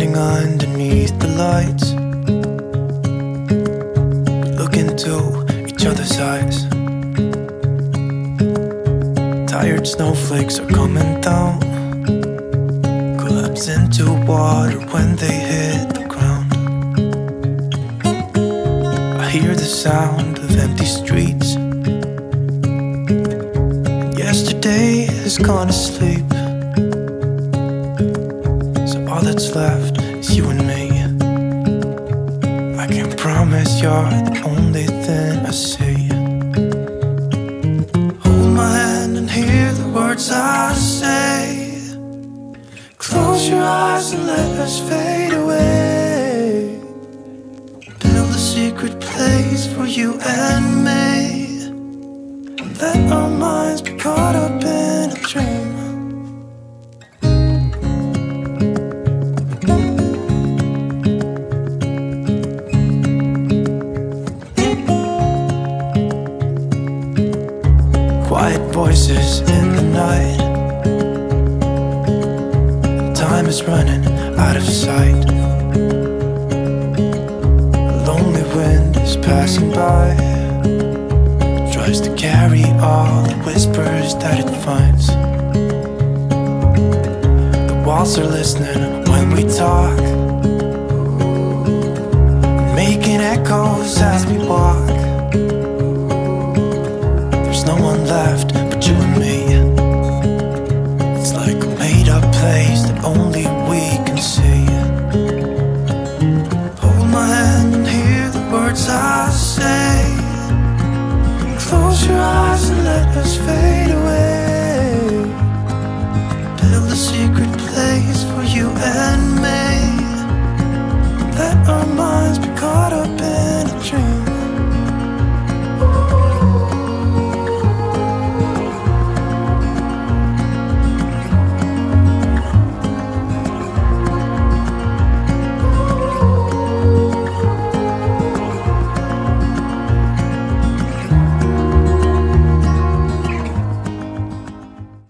standing underneath the lights. Look into each other's eyes. Tired snowflakes are coming down, collapse into water when they hit the ground. I hear the sound of empty streets. Yesterday has gone to sleep. all that's left is you and me. I can promise you're the only thing I see. Hold my hand and hear the words I say. Close your eyes and let us fade away. Build a secret place for you and me. Let our minds be caught up Quiet voices in the night. Time is running out of sight. A lonely wind is passing by. Tries to carry all the whispers that it finds. The walls are listening when we talk. Making echoes as we walk. Place that only we can see. Hold my hand and hear the words I say. Close your eyes and let us fade away. Build a secret place for you and me. Let our minds be caught up in a dream.